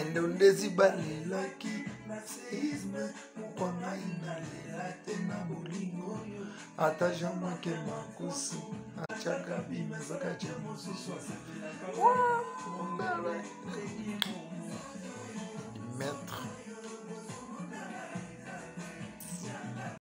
endondezi balelaki na seisme mokwa ngai nalela te na bolingo oyo ata jean makemakusi atiaka bimezaka tia mosusu asepelaka